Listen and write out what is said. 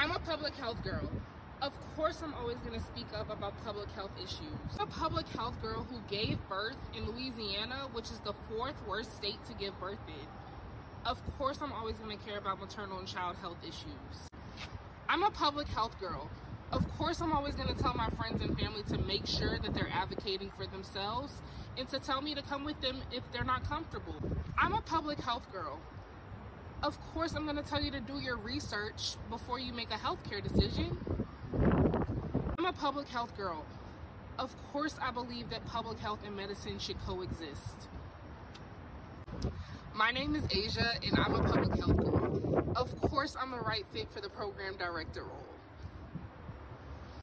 I'm a public health girl. Of course, I'm always going to speak up about public health issues. I'm a public health girl who gave birth in Louisiana, which is the fourth worst state to give birth in. Of course, I'm always going to care about maternal and child health issues. I'm a public health girl. Of course, I'm always going to tell my friends and family to make sure that they're advocating for themselves and to tell me to come with them if they're not comfortable. I'm a public health girl. Of course, I'm going to tell you to do your research before you make a healthcare decision. I'm a public health girl. Of course, I believe that public health and medicine should coexist. My name is Asia, and I'm a public health girl. Of course, I'm the right fit for the program director role.